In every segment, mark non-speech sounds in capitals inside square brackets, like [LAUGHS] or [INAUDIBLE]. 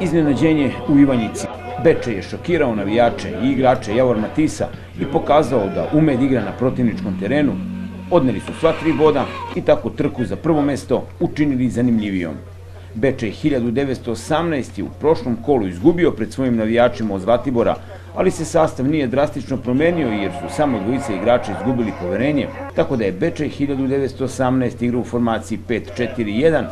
Iznenađenje u Ivanjici. Beče je šokirao navijače i igrače Javor Matisa i pokazao da ume da igra na protivničkom terenu. Odneli su sva tri boda i tako trku za prvo mesto učinili zanimljivijom. Beče je 1918. u prošlom kolu izgubio pred svojim navijačima od Zlatibora, ali se sastav nije drastično promenio jer su samo dvojice igrača izgubili poverenje, tako da je Bečej 1918 igra u formaciji 5-4-1,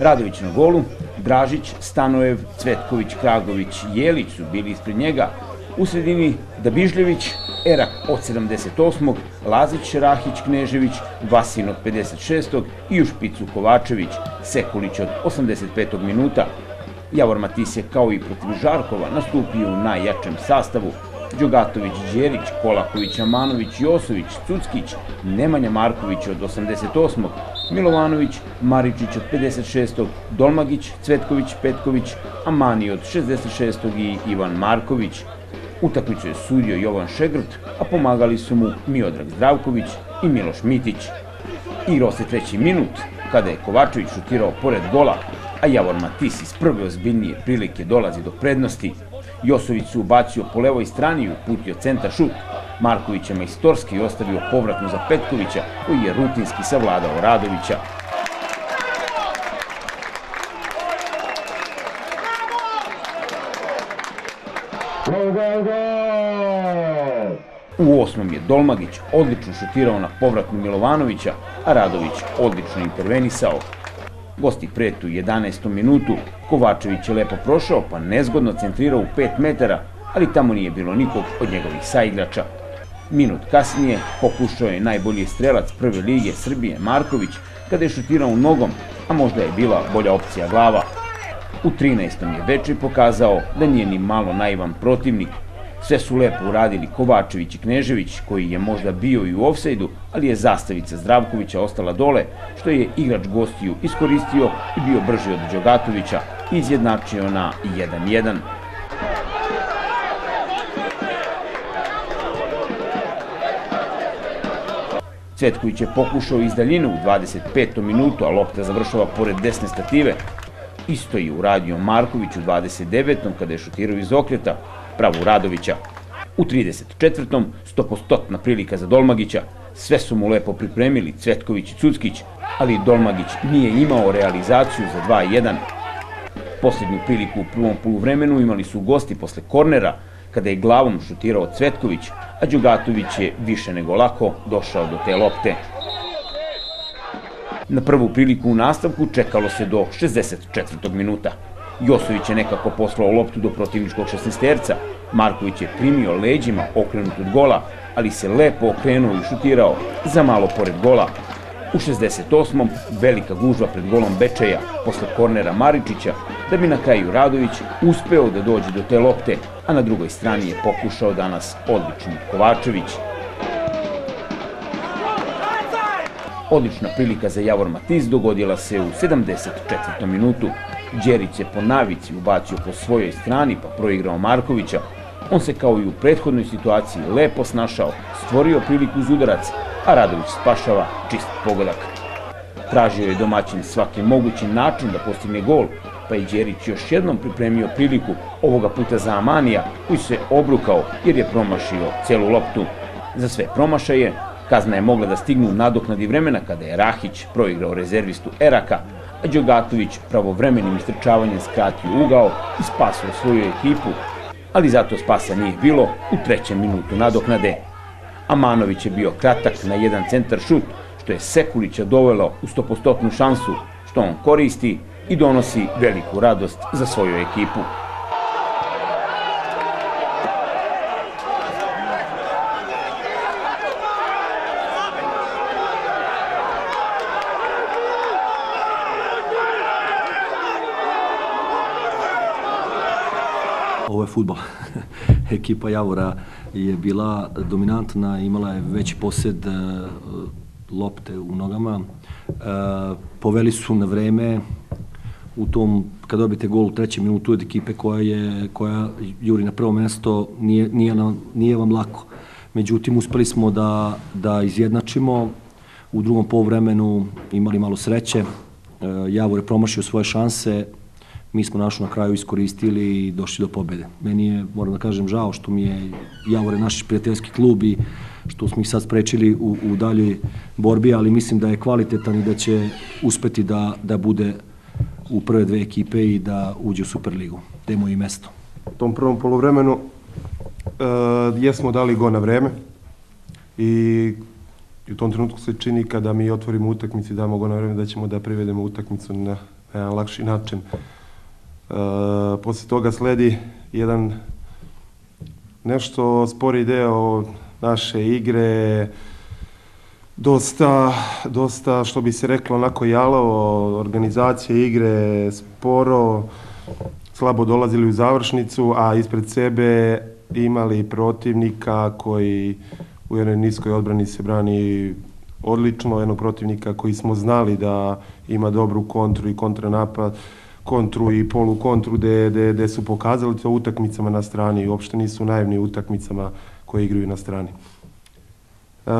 Radović na golu, Dražić, Stanojev, Cvetković, Kragović, Jelić su bili ispred njega, u sredini Dabižljević, Erak od 78. Lazić, Rahić, Knežević, Vasin od 56. i u špicu Kovačević, Sekulić od 85. minuta. Javor Matis je kao i protiv Žarkova nastupio u najjačem sastavu. Đogatović, Đerić, Kolaković, Amanović, Josović, Cuckić, Nemanja Marković od 88. Milovanović, Maričić od 56. Dolmagić, Cvetković, Petković, Amani od 66. i Ivan Marković. Utakmicu je sudio Jovan Šegrt, a pomagali su mu Miodrag Zdravković i Miloš Mitić. Igrao se treći minut, kada je Kovačević šutirao pored gola, a Javor Matis iz prve ozbiljnije prilike dolazi do prednosti. Josović su ubacio po levoj strani i uputio centar šut. Marković je majstorski ostavio povratno za Petkovića, koji je rutinski savladao Radovića. U osmom je Dolmagić odlično šutirao na povratnu Milovanovića, a Radović odlično intervenisao. Gosti pretu 11. minutu, Kovačević je lepo prošao pa nezgodno centrirao u 5 metara, ali tamo nije bilo nikog od njegovih saigrača. Minut kasnije pokušao je najbolji strelac prve lige Srbije Marković kada je šutirao nogom, a možda je bila bolja opcija glava. U 13. je Večej pokazao da nije ni malo naivan protivnik. Sve su lepo uradili Kovačević i Knežević, koji je možda bio i u ofsajdu, ali je zastavica Zdravkovića ostala dole, što je igrač gostiju iskoristio i bio brži od Đogatovića izjednačio na 1-1. Cvetković je pokušao iz daljine u 25. minutu, a lopta završava pored desne stative. Isto je uradio Marković u 29. kada je šutirao iz okreta, pravu Radovića. U 34. stopostotna prilika za Dolmagića, sve su mu lepo pripremili Cvetković i Cuckić, ali Dolmagić nije imao realizaciju za 2-1. Poslednju priliku u prvom poluvremenu imali su gosti posle kornera, kada je glavom šutirao Cvetković, a Đugatović je više nego lako došao do te lopte. Na prvu priliku u nastavku čekalo se do 64. minuta. Josović je nekako poslao loptu do protivničkog šestnesterca. Marković je primio leđima okrenut od gola, ali se lepo okrenuo i šutirao za malo pored gola. U 68. velika gužva pred golom Bečeja posle kornera Maričića, da bi na kraju Radović uspeo da dođe do te lopte, a na drugoj strani je pokušao danas odlični Kovačević. Odlična prilika za Javor Matiz dogodila se u 74. minutu. Đerić je po navici ubacio po svojoj strani pa proigrao Markovića. On se kao i u prethodnoj situaciji lepo snašao, stvorio priliku uz udarac, a Radović spašava čist pogodak. Tražio je domaćin svaki mogući način da postigne gol, pa je Đerić još jednom pripremio priliku, ovoga puta za Amanija, koji se obrukao jer je promašio celu loptu. Za sve promašaje, kazna je mogla da stignu nadoknadi vremena kada je Rahić proigrao rezervistu Eraka, a Đogatović pravovremenim istrčavanjem skratio ugao i spasio svoju ekipu, ali zato spasa nije bilo u trećem minutu nadoknade. Amanović je bio kratak na jedan centar šut, što je Sekulića dovelo u stopostotnu šansu, što on koristi i donosi veliku radost za svoju ekipu. Ovo je futbol. [LAUGHS] Ekipa Javora je bila dominantna, imala je veći posed uh, lopte u nogama. Uh, poveli su na vreme u tom, kad dobite gol u trećem minutu od ekipe koja, je, koja juri na prvo mesto, nije, nije, nam, nije vam lako. Međutim, uspeli smo da, da izjednačimo. U drugom polovremenu imali malo sreće. Uh, Javor je promašio svoje šanse, mi smo našu na kraju iskoristili i došli do pobede. Meni je, moram da kažem, žao što mi je Javore naš prijateljski klub i što smo ih sad sprečili u, u daljoj borbi, ali mislim da je kvalitetan i da će uspeti da, da bude u prve dve ekipe i da uđe u Superligu, je i mesto. U tom prvom polovremenu uh, jesmo dali go na vreme i u tom trenutku se čini kada mi otvorimo utakmicu i damo go na vreme da ćemo da privedemo utakmicu na jedan lakši način. Uh, posle toga sledi jedan nešto spori deo naše igre, dosta, dosta, što bi se reklo, onako jalavo, organizacije igre, sporo, slabo dolazili u završnicu, a ispred sebe imali protivnika koji u jednoj niskoj odbrani se brani odlično, jednog protivnika koji smo znali da ima dobru kontru i kontranapad, kontru i polu kontru gde, gde, gde su pokazali to utakmicama na strani i uopšte nisu naivni utakmicama koje igraju na strani. E,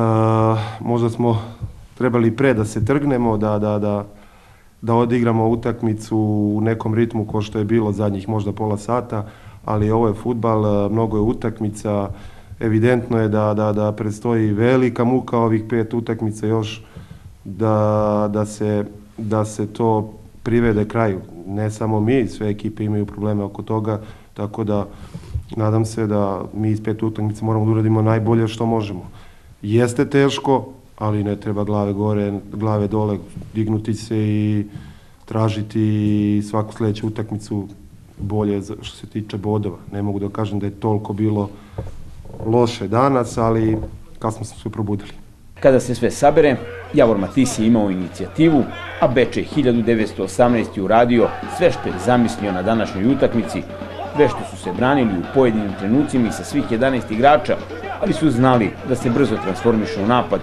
možda smo trebali pre da se trgnemo, da, da, da, da odigramo utakmicu u nekom ritmu ko što je bilo zadnjih možda pola sata, ali ovo je futbal, mnogo je utakmica, evidentno je da, da, da predstoji velika muka ovih pet utakmica još da, da, se, da se to privede kraju. Ne samo mi, sve ekipe imaju probleme oko toga, tako da nadam se da mi iz pet utakmica moramo da uradimo najbolje što možemo. Jeste teško, ali ne treba glave gore, glave dole, dignuti se i tražiti svaku sledeću utakmicu bolje što se tiče bodova. Ne mogu da kažem da je toliko bilo loše danas, ali kasno smo se probudili. Kada se sve sabere, Javor Matis je imao inicijativu, a Beče 1918. uradio sve što je zamislio na današnjoj utakmici, vešto su se branili u pojedinim trenucima i sa svih 11 igrača, ali su znali da se brzo transformišu u napad,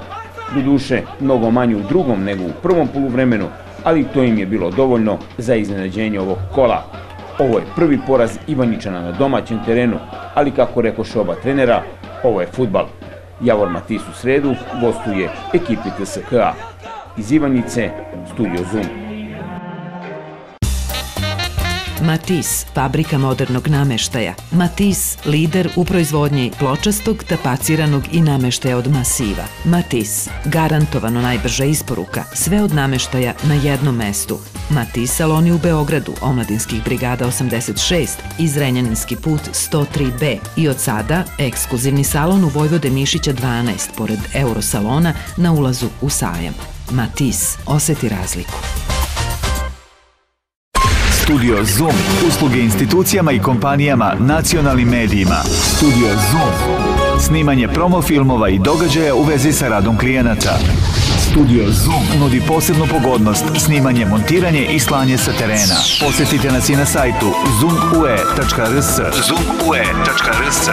do duše mnogo manje u drugom nego u prvom poluvremenu, ali to im je bilo dovoljno za iznenađenje ovog kola. Ovo je prvi poraz Ivaničana na domaćem terenu, ali kako rekoše oba trenera, ovo je futbal. Javor Matis u sredu gostuje ekipi TSK-a. Iz Ivanjice, Studio Zoom. Matis, fabrika modernog nameštaja. Matis, lider u proizvodnji pločastog, tapaciranog i nameštaja od masiva. Matis, garantovano najbrža isporuka, sve od nameštaja na jednom mestu. Matis saloni u Beogradu, Omladinskih brigada 86 i Zrenjaninski put 103B i od sada ekskluzivni salon u Vojvode Mišića 12 pored Eurosalona na ulazu u sajam. Matis, oseti razliku. Studio Zoom. Usluge institucijama i kompanijama, nacionalnim medijima. Studio Zoom. Snimanje promo filmova i događaja u vezi sa radom klijenata. Studio Zoom nudi posebnu pogodnost, snimanje, montiranje i slanje sa terena. Posetite nas i na sajtu zoomue.rs zoomue.rs